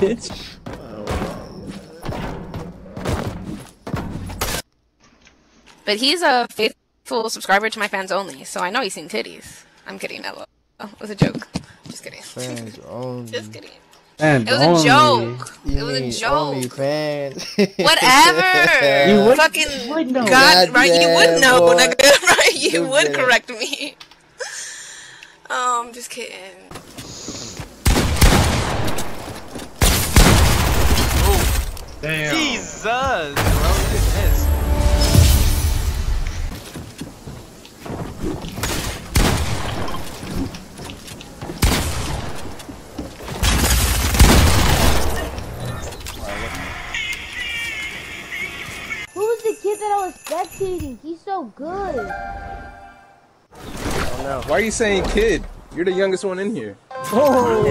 bitch. But he's a faithful subscriber to my fans only, so I know he's seen titties. I'm kidding, Ella. Oh, it was a joke. Just kidding. Fans only. Just kidding. And It was a joke. You It was a joke. Only fans. Whatever. You would- Fucking would know. God, right? You would know, boy. nigga. Right? You You would correct me. Oh, I'm just kidding. Damn. Jesus, bro. Look at this. Who's the kid that I was spectating? He's so good. I don't know. Why are you saying kid? You're the youngest one in here. Oh,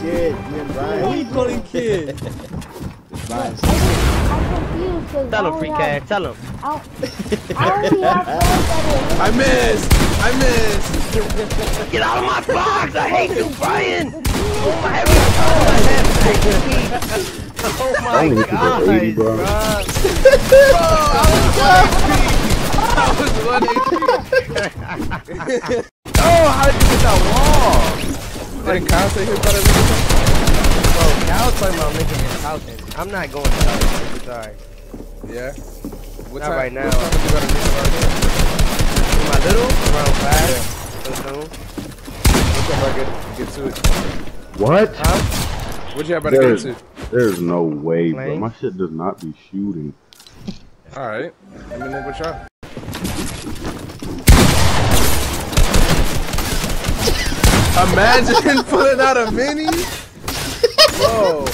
good. Me and Why are you calling kid? Brian. I'm confused Tell him, free have, cash. Tell him. I, I only have friends that are I missed. I missed. Get out of my box! I hate you, Brian! the teenagers. Oh my Only hit you god, for 80, bro. bro. Oh, I was one HP. Oh, how did you get that wall? Didn't Kyle say he was about to make Bro, Cal's talking about making his house in. I'm not going to South. I'm sorry. Yeah. What Not time? right now. What time you gotta make it? My little? Around five? So soon? What time I get, get to it? What? Huh? What you about to There's, get to? there's no way, bro. My shit does not be shooting. All right. Let me know what y'all. Imagine pulling out a mini. Whoa. No!